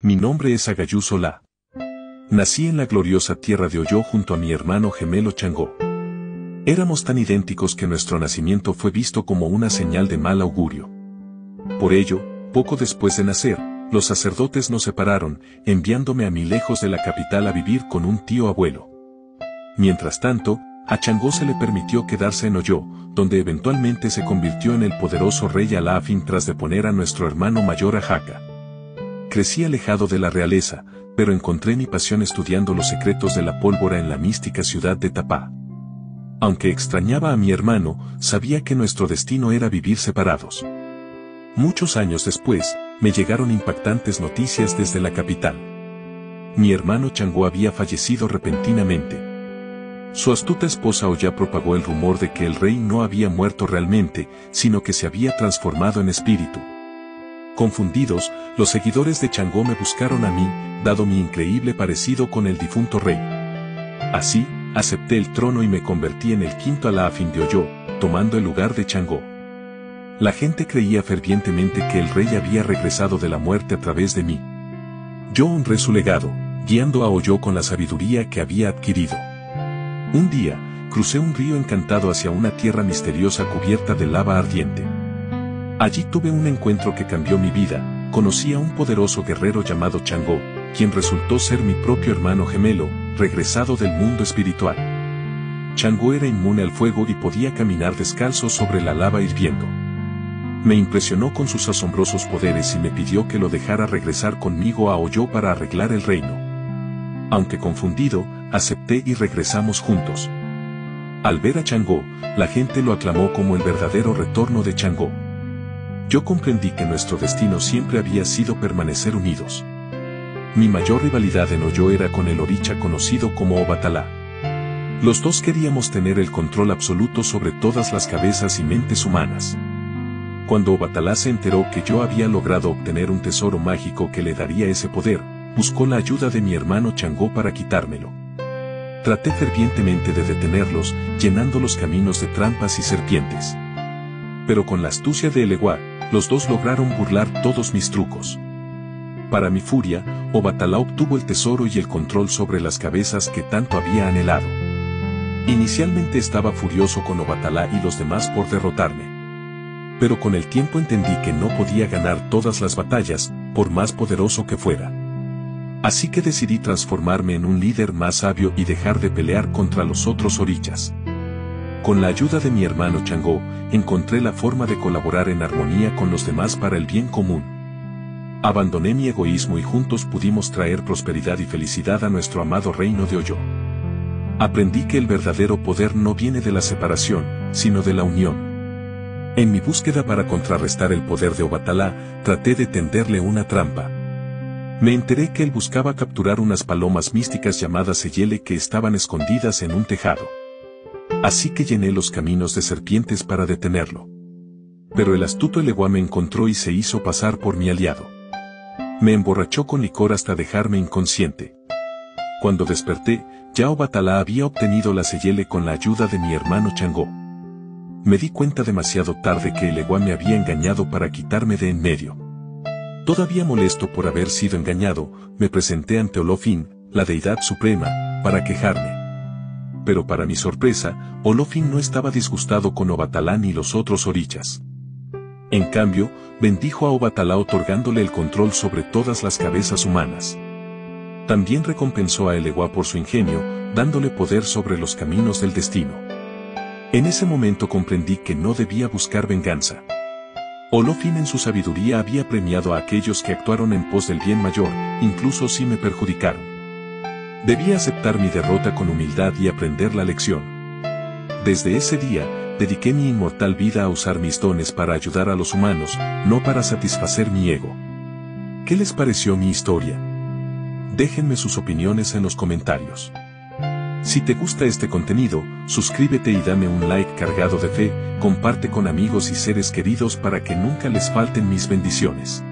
Mi nombre es Agayú Solá. Nací en la gloriosa tierra de Oyo junto a mi hermano gemelo Changó. Éramos tan idénticos que nuestro nacimiento fue visto como una señal de mal augurio. Por ello, poco después de nacer, los sacerdotes nos separaron, enviándome a mí lejos de la capital a vivir con un tío abuelo. Mientras tanto, a Changó se le permitió quedarse en Oyo, donde eventualmente se convirtió en el poderoso rey Alafin tras deponer a nuestro hermano mayor Ajaca. Crecí alejado de la realeza, pero encontré mi pasión estudiando los secretos de la pólvora en la mística ciudad de Tapá. Aunque extrañaba a mi hermano, sabía que nuestro destino era vivir separados. Muchos años después, me llegaron impactantes noticias desde la capital. Mi hermano Changó había fallecido repentinamente. Su astuta esposa Oya propagó el rumor de que el rey no había muerto realmente, sino que se había transformado en espíritu. Confundidos, los seguidores de Changó me buscaron a mí, dado mi increíble parecido con el difunto rey. Así, acepté el trono y me convertí en el quinto Alaafin de Oyo, tomando el lugar de Changó. La gente creía fervientemente que el rey había regresado de la muerte a través de mí. Yo honré su legado, guiando a Oyo con la sabiduría que había adquirido. Un día, crucé un río encantado hacia una tierra misteriosa cubierta de lava ardiente. Allí tuve un encuentro que cambió mi vida, conocí a un poderoso guerrero llamado Changó, quien resultó ser mi propio hermano gemelo, regresado del mundo espiritual. Changó era inmune al fuego y podía caminar descalzo sobre la lava hirviendo. Me impresionó con sus asombrosos poderes y me pidió que lo dejara regresar conmigo a Oyo para arreglar el reino. Aunque confundido, acepté y regresamos juntos. Al ver a Changó, la gente lo aclamó como el verdadero retorno de Changó yo comprendí que nuestro destino siempre había sido permanecer unidos. Mi mayor rivalidad en Oyo era con el Oricha conocido como Obatalá. Los dos queríamos tener el control absoluto sobre todas las cabezas y mentes humanas. Cuando Obatalá se enteró que yo había logrado obtener un tesoro mágico que le daría ese poder, buscó la ayuda de mi hermano Changó para quitármelo. Traté fervientemente de detenerlos, llenando los caminos de trampas y serpientes. Pero con la astucia de Eleguá, los dos lograron burlar todos mis trucos. Para mi furia, Obatalá obtuvo el tesoro y el control sobre las cabezas que tanto había anhelado. Inicialmente estaba furioso con Obatalá y los demás por derrotarme. Pero con el tiempo entendí que no podía ganar todas las batallas, por más poderoso que fuera. Así que decidí transformarme en un líder más sabio y dejar de pelear contra los otros orillas. Con la ayuda de mi hermano Changó, encontré la forma de colaborar en armonía con los demás para el bien común. Abandoné mi egoísmo y juntos pudimos traer prosperidad y felicidad a nuestro amado reino de Oyo. Aprendí que el verdadero poder no viene de la separación, sino de la unión. En mi búsqueda para contrarrestar el poder de Obatalá, traté de tenderle una trampa. Me enteré que él buscaba capturar unas palomas místicas llamadas Eyele que estaban escondidas en un tejado. Así que llené los caminos de serpientes para detenerlo. Pero el astuto Eleguá me encontró y se hizo pasar por mi aliado. Me emborrachó con licor hasta dejarme inconsciente. Cuando desperté, Yao Batalá había obtenido la Seyele con la ayuda de mi hermano Changó. Me di cuenta demasiado tarde que Eleguá me había engañado para quitarme de en medio. Todavía molesto por haber sido engañado, me presenté ante Olofin, la deidad suprema, para quejarme pero para mi sorpresa, Olofin no estaba disgustado con Obatalá ni los otros orichas. En cambio, bendijo a Obatalá otorgándole el control sobre todas las cabezas humanas. También recompensó a Eleguá por su ingenio, dándole poder sobre los caminos del destino. En ese momento comprendí que no debía buscar venganza. Olofin en su sabiduría había premiado a aquellos que actuaron en pos del bien mayor, incluso si me perjudicaron. Debía aceptar mi derrota con humildad y aprender la lección. Desde ese día, dediqué mi inmortal vida a usar mis dones para ayudar a los humanos, no para satisfacer mi ego. ¿Qué les pareció mi historia? Déjenme sus opiniones en los comentarios. Si te gusta este contenido, suscríbete y dame un like cargado de fe, comparte con amigos y seres queridos para que nunca les falten mis bendiciones.